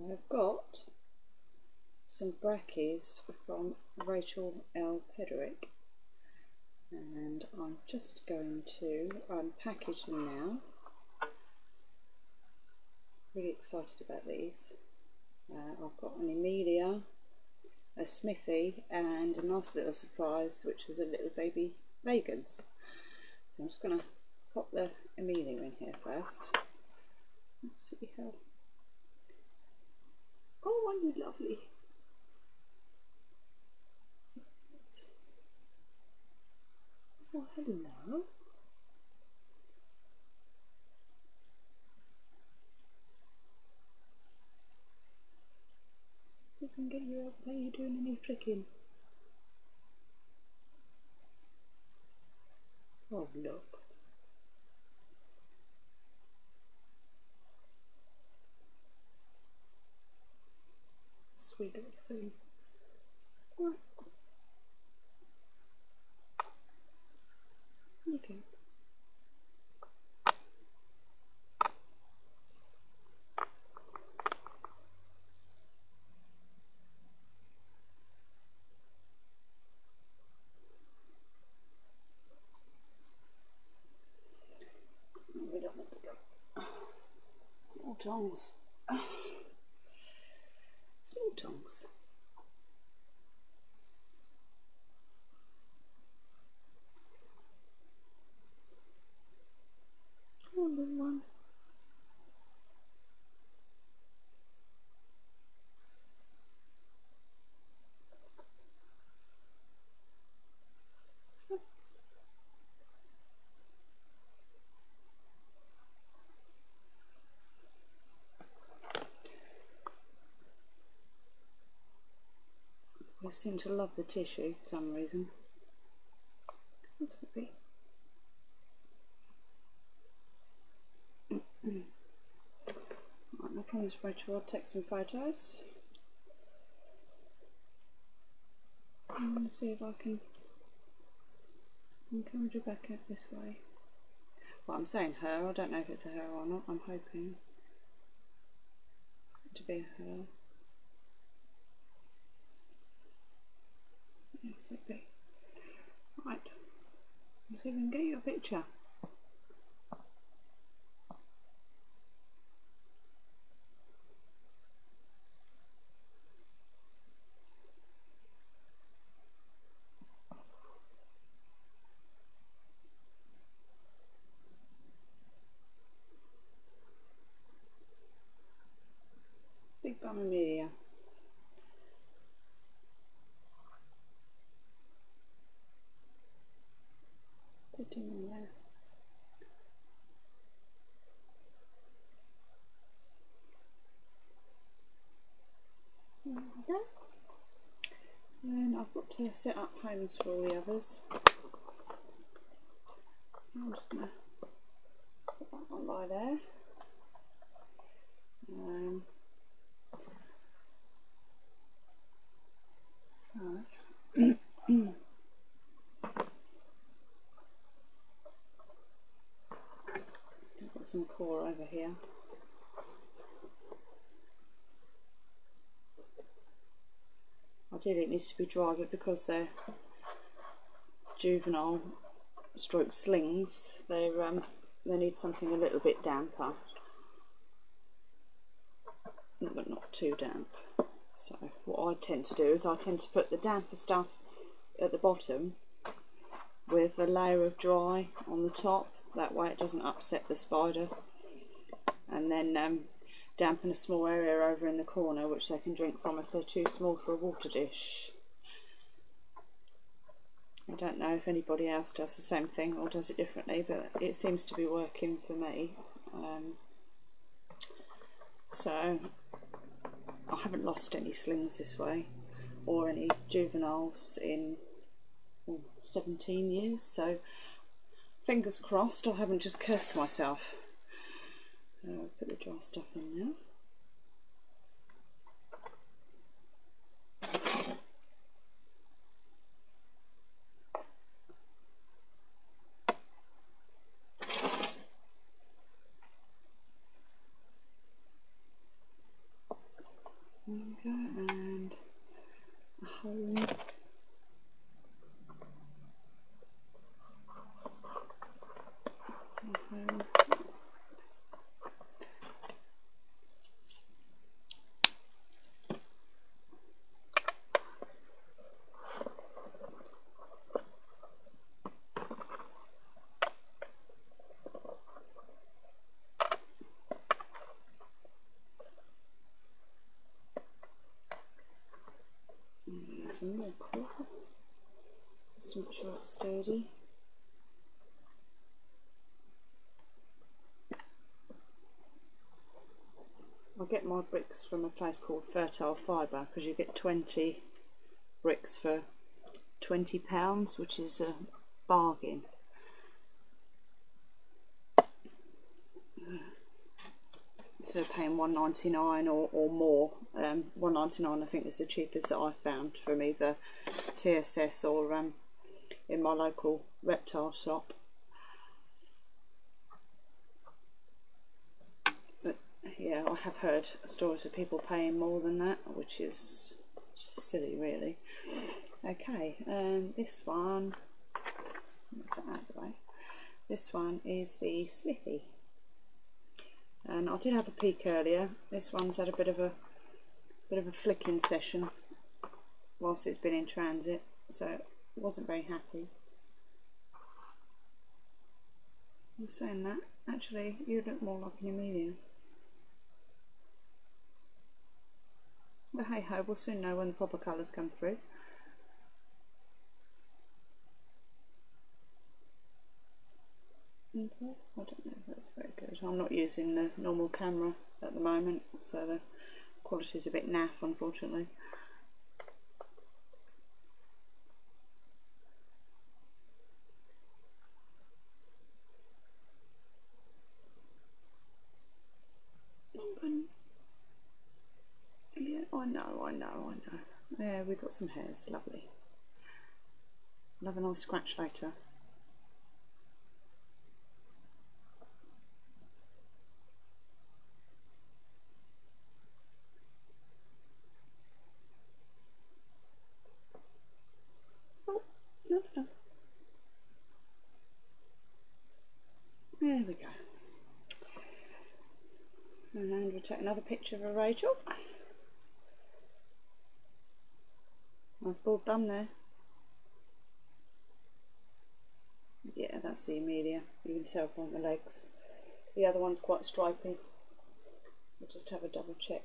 I've got some brackies from Rachel L. Pederick and I'm just going to unpackage them now. Really excited about these. Uh, I've got an Emilia, a Smithi and a nice little surprise which was a little baby Vagans. So I'm just going to pop the Emilia in here first. Let's see how Oh, aren't you lovely? Oh, hello. We can get you up there. You doing any flicking? Oh, look. Okay. We don't want to go. Small tongs. Tongs. Oh, little one. They seem to love the tissue for some reason. That's would right, I promise Rachel I'll take some photos. I'm going to see if I can encourage her back out this way. Well, I'm saying her, I don't know if it's a her or not, I'm hoping to be a her. Yes, it be. Right, let's see if we can get you a picture. Big bum Emilia. In there. And I've got to set up homes for all the others. I'm just going to put that one by there. Um, so, I've got some coir over here. Ideally it needs to be dry but because they're juvenile stroke slings they um, they need something a little bit damper but not too damp. So what I tend to do is I tend to put the damper stuff at the bottom with a layer of dry on the top that way it doesn't upset the spider and then um, dampen a small area over in the corner which they can drink from if they're too small for a water dish. I don't know if anybody else does the same thing or does it differently but it seems to be working for me. Um, so I haven't lost any slings this way or any juveniles in oh, 17 years so fingers crossed I haven't just cursed myself. I'll put the dry stuff in now. we go, and a home. A home. Mm, Some more cool. Just make sure it's sturdy. I get my bricks from a place called Fertile Fibre because you get 20 bricks for 20 pounds, which is a bargain. Of paying 1.99 or, or more, um, 1.99 I think is the cheapest that I've found from either TSS or um, in my local reptile shop. But yeah, I have heard stories of people paying more than that, which is silly, really. Okay, and this one. This one is the Smithi, and I did have a peek earlier. This one's had a bit of a bit of a flicking session whilst it's been in transit, so wasn't very happy. I'm saying that actually, you look more like an Emilia. But hey ho, we'll soon know when the proper colours come through. I don't very good. I'm not using the normal camera at the moment, so the quality is a bit naff, unfortunately. Yeah, I know, I know, I know. Yeah, we've got some hairs, lovely. I'll have a nice scratch later. Oh, no, no, no. There we go. And we'll take another picture of a Rachel. Nice bald bum there. Yeah, that's the Emilia. You can tell from the legs. The other one's quite stripy. We'll just have a double check.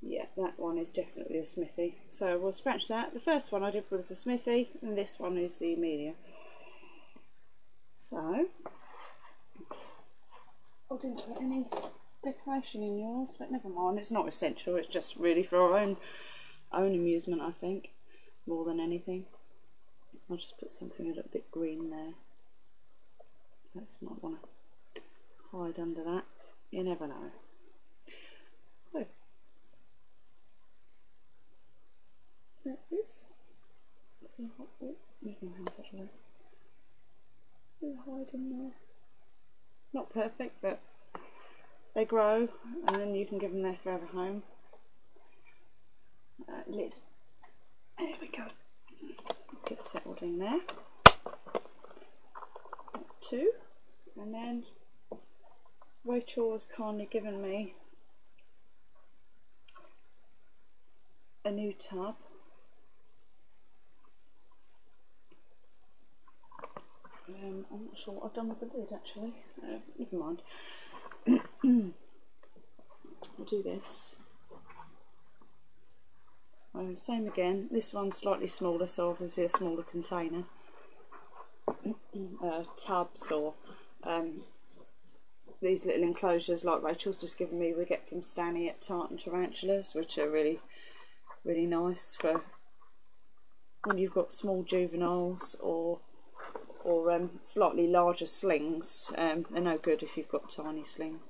Yeah, that one is definitely a Smithi. So we'll scratch that. The first one I did was a Smithi, and this one is the Emilia. So, I didn't put any decoration in yours, but never mind. It's not essential. It's just really for our own own amusement, I think, more than anything. I'll just put something a little bit green there. That's might want to hide under that. You never know. Oh. There. See how oh, my hands out of there. Not perfect, but they grow and then you can give them their forever home. Uh, lid. There we go. Get settled in there. That's two. And then Rachel has kindly given me a new tub. Um, I'm not sure what I've done with the lid actually. Uh, never mind. I'll do this. So same again. This one's slightly smaller, so obviously a smaller container. uh, tubs or um, these little enclosures like Rachel's just given me we get from Stanny at Tartan Tarantulas which are really really nice for when you've got small juveniles or or um, slightly larger slings. Um, they're no good if you've got tiny slings.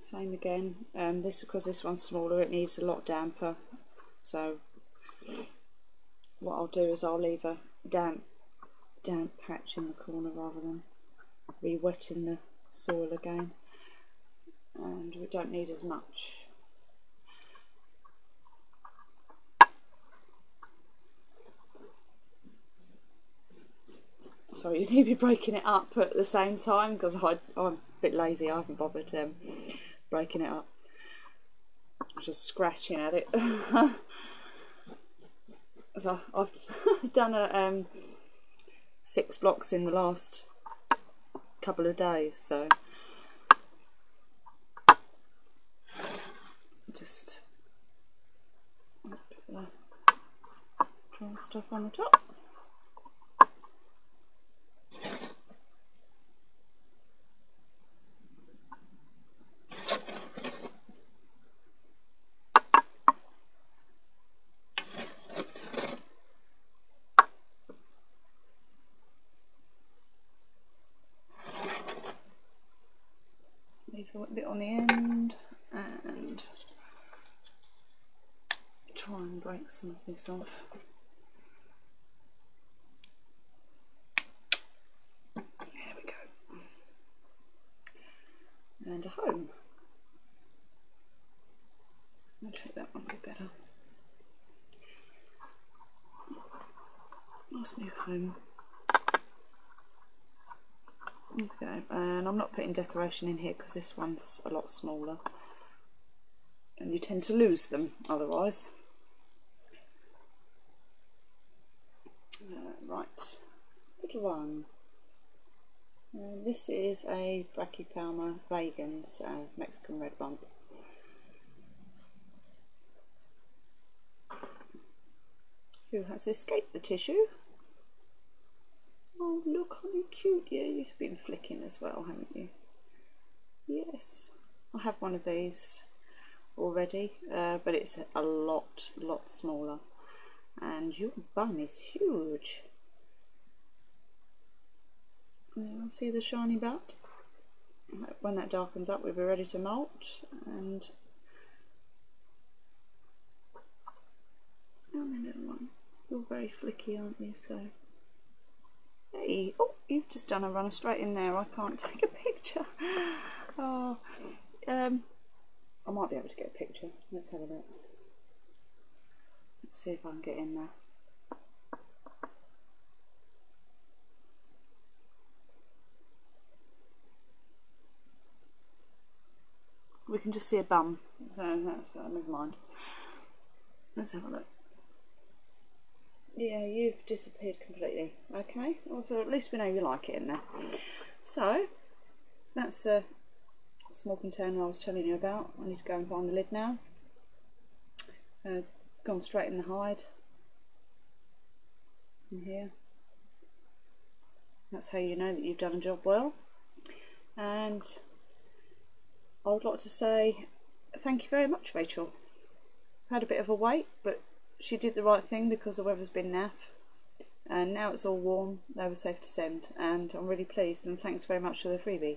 Same again. Um, this because this one's smaller it needs a lot damper. So what I'll do is I'll leave a damp damp patch in the corner rather than re-wetting the soil again. And we don't need as much so you need to be breaking it up at the same time because I'm a bit lazy I haven't bothered um, breaking it up. I'm just scratching at it. So I've done a um, six blocks in the last couple of days so. Just put the stuff on the top leave a bit on the end and try and break some of this off. There we go. And a home. I'll take that one a bit better. Nice new home. Okay, and I'm not putting decoration in here because this one's a lot smaller. And you tend to lose them otherwise. Uh, right, little one. Uh, this is a Brachypelma vagans uh, Mexican red rump. Who has escaped the tissue. Oh, look how cute. Yeah, you've been flicking as well, haven't you? Yes. I have one of these already, uh, but it's a lot, lot smaller. And your bum is huge. Yeah, see the shiny butt? When that darkens up, we'll be ready to molt. And oh, my little one, you're very flicky, aren't you? So. Hey, oh, you've just done a runner straight in there. I can't take a picture. Oh, um, I might be able to get a picture. Let's have a look. Let's see if I can get in there. We can just see a bum, so that's uh, never mind. Let's have a look. Yeah, you've disappeared completely. Okay, well, so at least we know you like it in there. So, that's the small container I was telling you about. I need to go and find the lid now. Uh, gone straight in the hide. In here. That's how you know that you've done a job well. And I would like to say thank you very much, Rachel. I've had a bit of a wait, but she did the right thing because the weather's been naff. And now it's all warm they were safe to send. And I'm really pleased and thanks very much for the freebie